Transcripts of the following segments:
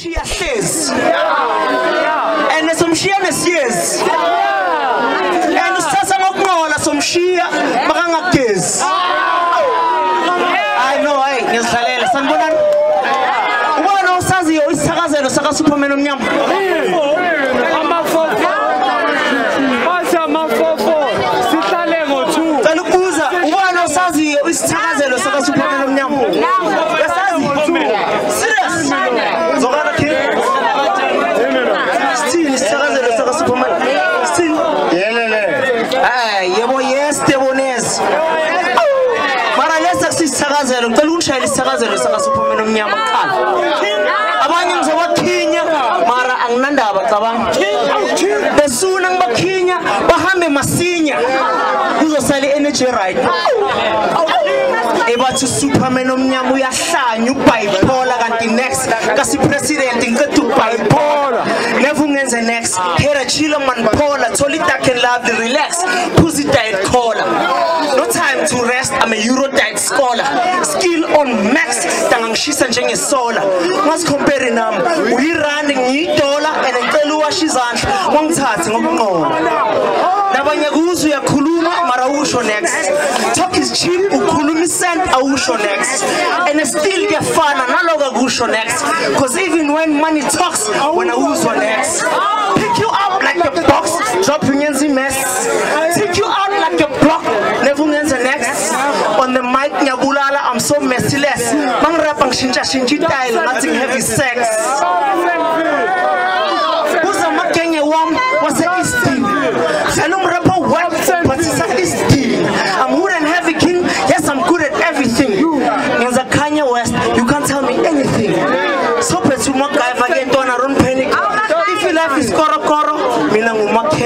somshiya hlezi and somshiya nesiyezi and usithatha ngokunqola somshiya makangagezi hayi no hayi ngiyazidlalela. Sanibonani ubona usaziyo isithakazelo omnyama ukubuza ubona usaziyo isithakazelo i-energy right. Ebathi usuperman omnyama um, uyahlanya ubhayipola kanti next. Kasipresident ngiceda ukubhayipola never ungenze next. Hera chilo manpola thola idark and lovely relax. Phuza i-diet cola no time to rest. I'm a euro diet scholar. Skill on max. Dangangishisa njengesola ungasikhomperi um, nami uyirandi ngiyidola and ngicela uwasha izandla wangithathe ngokunqola nabanye kuzo uyakhuluma mara usho next. Talk is cheap isent awusho next. And still kuyafana naloko akusho next. Because even when money talks wena uzwa next. Pick you up like a box drop you in ungenza imess take you out like a block never ungenza next. On the mic ngiyabulala i'm so merciless. Mangirapa ngishintshashintsha itayile ngathi ngi-heavy sex. Uzamagenge wami wase-eastin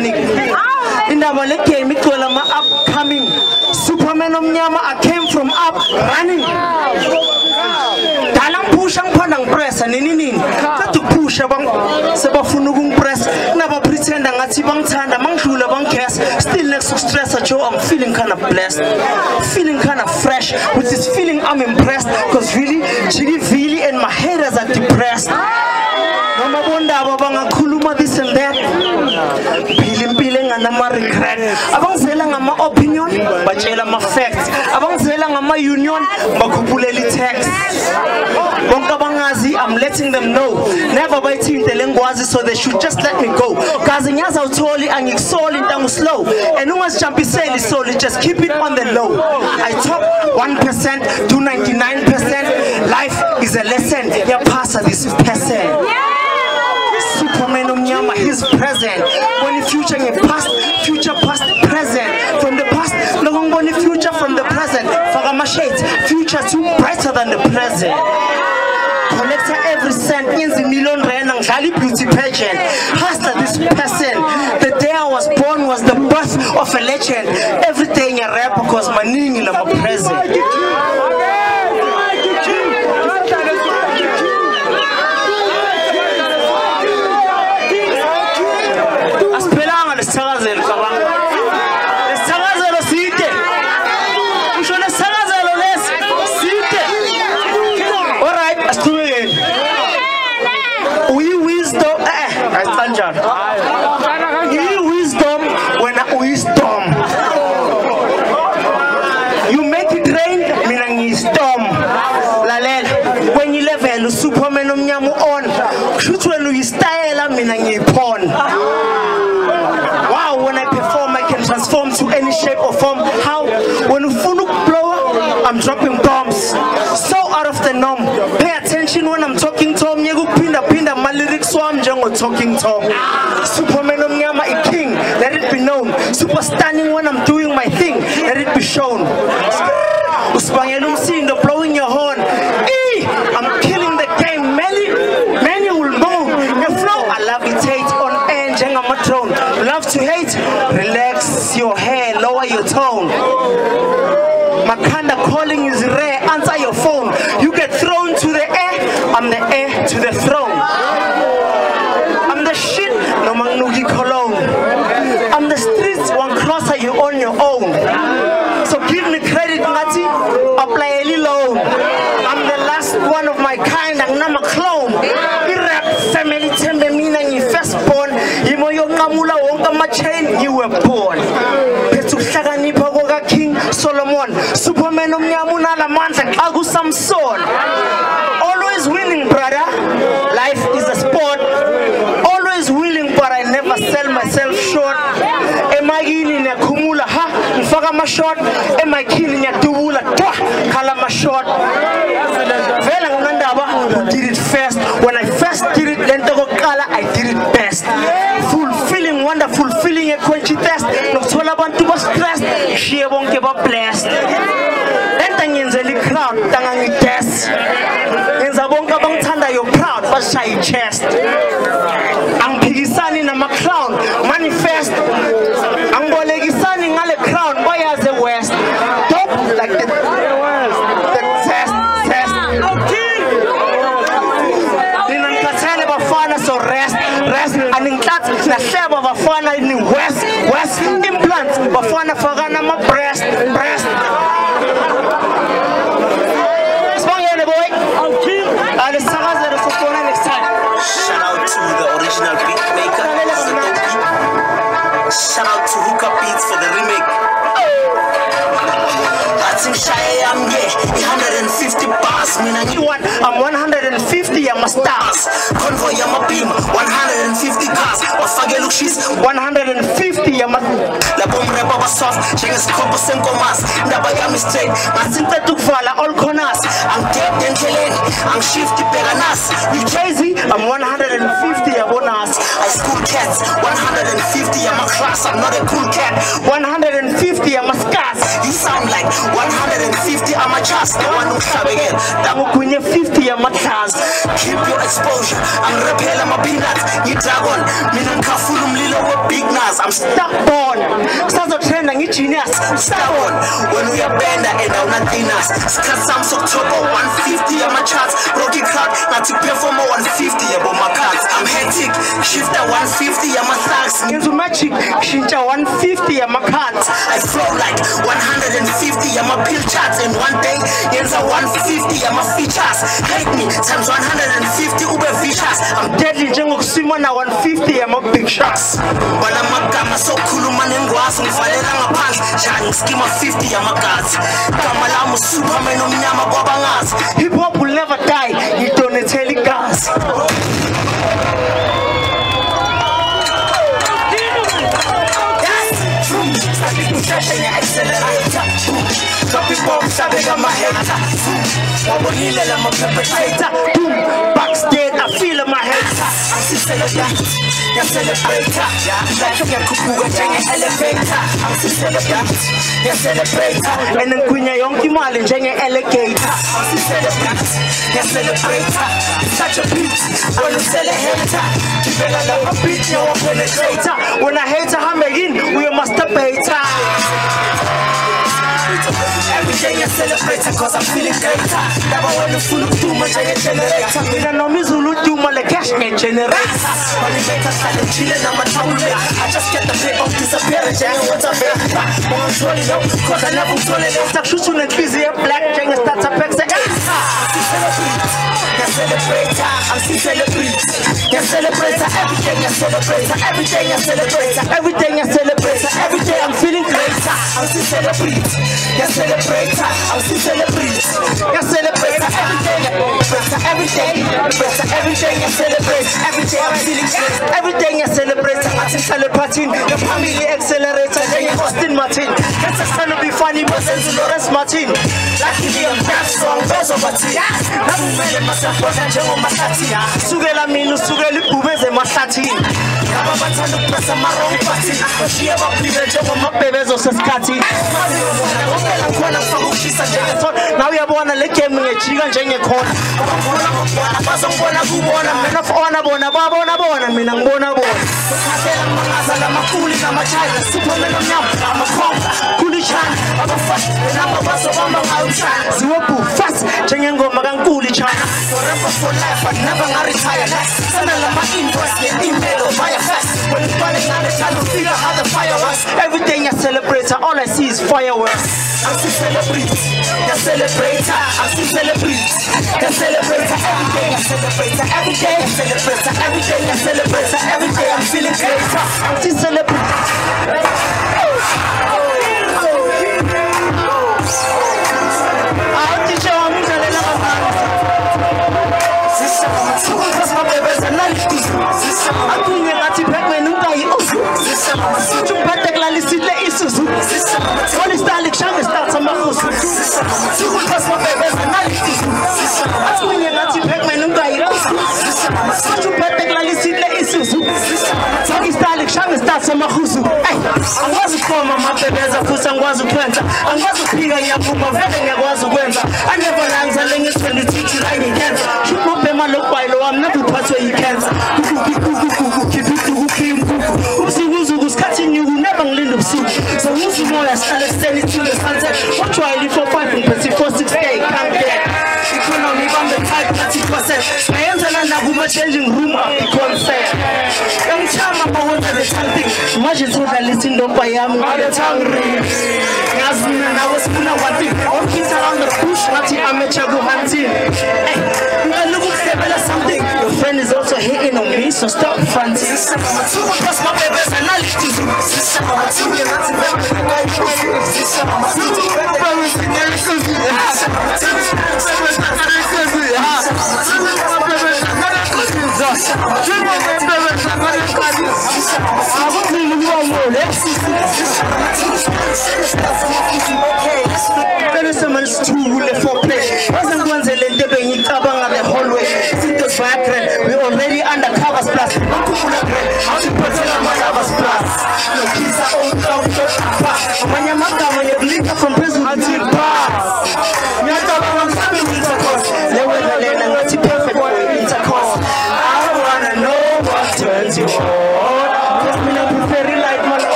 ngumachanic indaba le game ama-upcoming superman omnyama i came from up running. Dala ngiphusha ngiphanda ngipressa nini nini qeda ukuphusha sebafuna ukungipressa kunabapretenda ngathi bangithanda mangidlula bangigesa still next ukustressa joe i'm feeling kind of blessed. Feeling kind of fresh with this feeling i'm impressed. Because really jiki vili and my haters are depressed. Noma bondaba bangakhuluma this and that phila impilo enganama-regret abangizela ngama-opinion batshela ama-facts. Ngama-union bakhuphulela i-tax. Bonke abangazi i'm letting them know. Never bayithinte le ngikwazi so they should just let me go. Kazi ngiyazi awutholi angikusoli into anguslow and ungazijampiseli soli just keep it on the low. I talk 1% to 99% life is a lesson. Yaphasa this person. Superman omnyama, he's present. The past, future past, present. From the past, the future from the present. Shades, future too brighter than the present. Collector every cent, in the million rand, and Gali beauty pageant. Hasta this person, the day I was born was the birth of a legend. Everything a rap because my name is my present. Yegu pinda pinda my lyrics swam jungle talking Tom. Superman omnyama a king, let it be known. Super stunning when I'm doing my thing, let it be shown. Uspangela umsindo blowing your horn. I'm killing the game. Many, many will know. Your flow, I love it, hate on air, njengamathrone. Love to hate, relax your hair, lower your tone. Makanda calling is rare, I'm the heir to the throne. I'm the shit no man magnugi cologne. I'm the streets one crosser you on your own. So give me credit, Ngati, apply a loan. I'm the last one of my kind, and I'm a clone. Irap family tende mina ngi first born. Yimo yo ngamula wonga machain, you were born. Petuhlakanipha koka King Solomon. Superman omnyama unala mandla xa kuSamson. Ngifaka amashot emakhini ngiyadubula twa khala amashot vele nginandaba who did it first? When i first did it le nto kokuqala i did it best. Fulfilling wonderful feeling equenchi test nokuthola abantu ba-stressed shiye bonke ba-blessed lento ngiyenzela i-crowd tangangides ngenza bonke abangithandayo proud bashaye i-chest angiphikisani nahleba bafana ni west west implants bafana fakana ama-breast breast sibongele boy alisakazelo sokubona next time. Shout out to the original beat maker. Shout out to Hookup Beats for the remake. Athi ngishaye yami ke i-150 bars mina ngi one i'm 150 yama stars convoy yamabhim 150 cars ukushisa 150 yama labo mreba basoft njengesikhombo senkomas indaba yami straight ngathi ngiceda ukuvala all corners. I'm dead endleleni angishifti bheka nasi jay-z i'm 150 yabonasi high school cats. 150 yama-class i'm not a cool cat. 150 yama You sound like 150 amateurs the one umhlabekela ngugwinye 50 yama-class keep your exposure. I'm angirephela ama-peanuts ngidragon mina ngikhafula umlilo we-big nas i'm stubborn. Sazotrenda ngigenius stubborn. Wena uyabenda and awunathinas sikhathi sami sokuthopa 150 yama-charts rocky crowd ngathi kuperforma 150 yaboma-cards i'm hectic. Shifta 150 yama-thugs ngenza umagic shintsha 150 yama-cards I flow like 150 yama-pill charts in one day. Yenza 150 yama-features hate me times 150 ube vicious i'm deadly njengokusimwa na 150 yama-big shots. Banamagama sokhuluma nengwazi ngivalela ngaphandle njani ngiskima 50 yamagazi gama lami usuperman omnyama kwabangazi hip hop will never die ngidonethela igazi wabonile lama-perpetrator boom backstage i feel in my head Angisicelebrate, ngiyacelebrate Life ngiyakhuphuka njenge-elevator Angisicelebrate, ngiyacelebrate and ngigwinya yonke imali njenge-alligator Angisicelebrate, ngiyacelebrate Such a beat, wena usele hater Gibela lapha beat nyawapenetrator when i hate hambe yini uyomasturbator Every day ngiyacelebrate cause I'm feeling greater. Laba wena ufuna ukuduma njenge-generator mina noma izulu uduma le cash ngegenerator Motivator hlale ngijile namathawula I just get the paper disappear njenge-water vapor Ungangitholi no, cause I never uthole later sakushuthi unenhliziyo eblack njenge-startup exe celebrate, I'm still celebrate. Yeah, celebrate everything i. I'm feeling great. I'm celebrate, yeah, celebrate. I'm still yeah, celebrate every day, yeah, every day, yeah, every day, yeah, celebrate every day. I'm feeling great. everything i celebrate athi celebrating the family accelerator njenge-Aston Martin ngesesana bifani besenzi lawrence martin Luckily, I'm that strong, those of a team. Nakuvele masapota njengomahlathi sukela mina usukela ibhubeze emahlathini Ngaba bathanda ukupressa ama-wrong button bashiye baphile njengomabhebezo sesikhathini Ngokela khona kufaka ukushisa njenge nawe uyabona le game ngejika njengekhona. Abafuna ngokubona bazongibona kubona men of honor bona babona bona mina ngibona bona. Khathela mangaza lamakuli namachina Superman omnyama kulishana abafana nabo bazobamba ngayo umshana ziwebhu fast njengengoma kankulu chana Forever for life but never ngaretire next Send lama invoice nge-email or via fax When it's running out of time to figure how the fire works everything i celebrate all i see is fireworks celebrate. I celebrate. Ah. I celebrate. I celebrate ah. every day. I celebrate ah. every day. I celebrate every day. I celebrate every day. I'm feeling great. I celebrate. Kushange start amahusu akunye ngathi angikwazi ukukoma amabhebeza futhi angikwazi ukwenza angikwazi ukuphika ngiyaphuma vele ngiyakwazi ukwenza anevolanzale nge-22 july ngikenza shupubhema lokubhayilo wami nabuphathwe yikenza ubusukuzuku sikhathi nyuku neba ngilinda ubusuku songiza umoya sihlale siseni the sunset wajwayela i-four five ngiphethe i-four nayenza nakumachanging room concert kamchama mawenza the something manje sodlalisa indomba yami ngaletang rips ngazi mina nawe sifuna wathi okhisa around the bush wathi amateur kuhantini eh ngaloku kusebela something your friend is also hitting on me so stop fronting sisema because is analytic sisema mathuke nathi baby ngayikhona sisema knowledge Bebesemane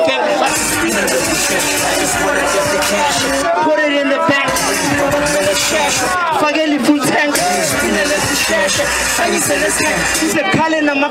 the tank, on my the put it in the bank, roll up in the trash, forget it full tank, spin a little cash, I just in the tank, he's a calling on my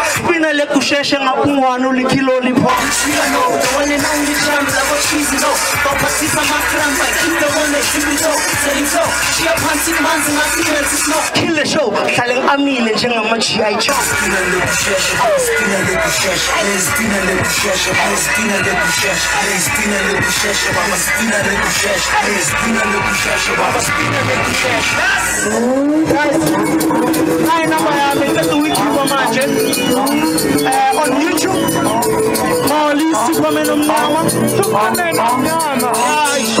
little cash, I'm a spin a little cash, spin a little cash, yes, vele ngifake itoki ikhola on my neck vele ngirafna vele vele ngisele music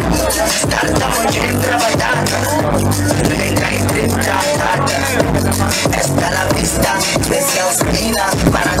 thina isilima kufika amalayon wase underground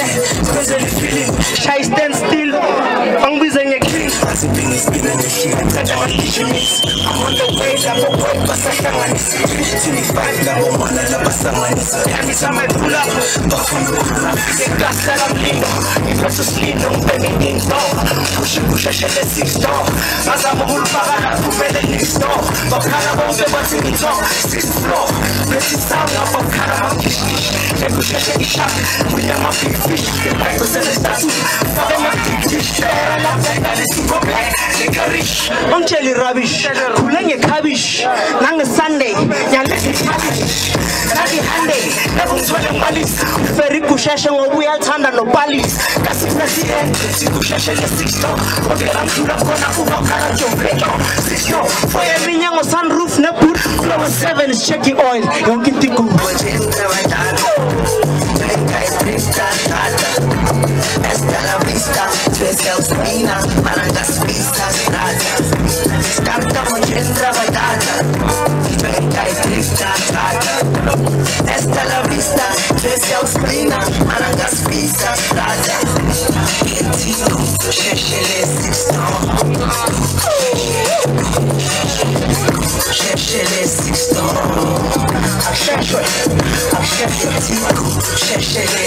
lamahusha. Izoshambula, mausike kwazi, kusheshe ngatizokuba. Dala ngushe skorokoro, manje nyabazunguba. I pray to have another chance mangagubuta Embebi, ngoba ngalahla bazongidubula. Abethatha ngikalele no angifika lula eloshile thile sababi laphila khona kwalakala labo sebenty abafulisekele kwenzela ifilimu shy stand still bangibize ngeking azibhini isibine nehlile mthatha amagijimisi I'm on the way labo boy basahlanganisa 25 labo mwana labasanganisa yangisamedula bafuna ukukhula eklasa lamlindo iphethe silindo ngibeke into kushe kusheshele six door ngazama ukulifakala kumele nixtore bakhala bonke bathi ngito six floor bethi sound abakhala amagishkish ekusheshe ishap kuya ama-big fish ngebayosele statu fake ama-big laphekalesibobe lekarish ongitsheli rubbish mdlula khona ubakhala jombeto six door foye eminyango sunroof neboot flower 7 is checking oil venga y trista tata. Hasta la vista, desde Ospina, Marangas Pistas, Playa. Quetico, sheshele sixto. Sheshele sixto. Asheshwe, asheshwe tico, sheshele